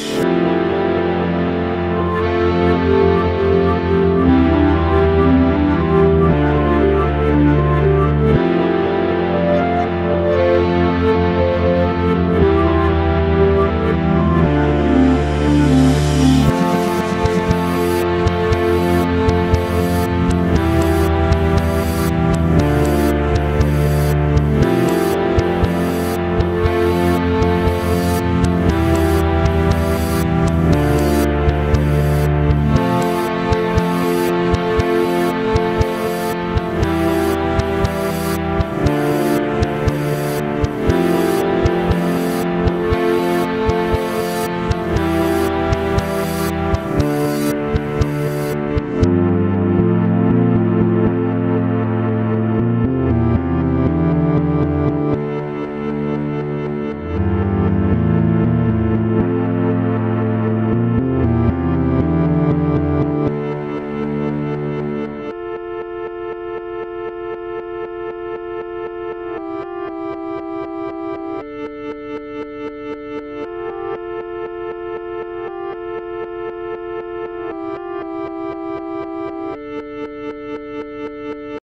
Música